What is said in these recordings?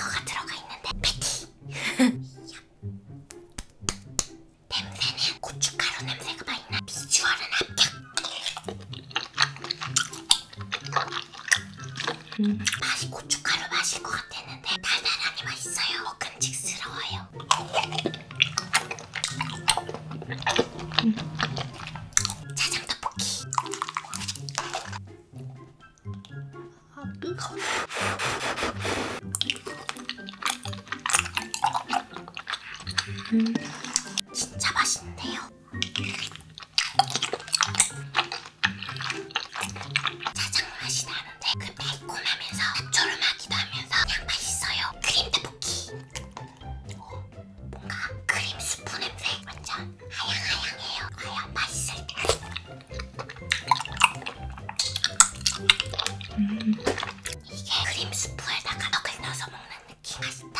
스티커가 들어가 있는데 패티. 냄새는 고춧가루 냄새가 많이 나. 비주얼은 합격. 음, 맛이 고춧가루 맛일 것 같았는데 달달하니 맛있어요. 먹음직스러워요. 짜장 떡볶이. 아 뜨거. 음, 진짜 맛있는데요. 짜장 맛이 나는데 그 매콤하면서 짭조름하기도 하면서 그냥 맛있어요. 크림 떡볶이. 어, 뭔가 크림 스프 냄새 완전 하양하양해요. 하양 맛있을 때. 음, 이게 크림 스프에다가 떡을 넣어서 먹는 느낌 맛있다.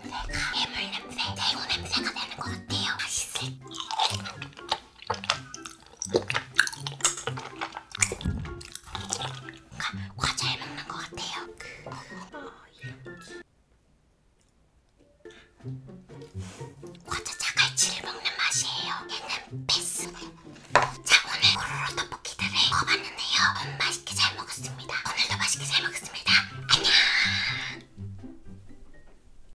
같아요. 그... 아, 예.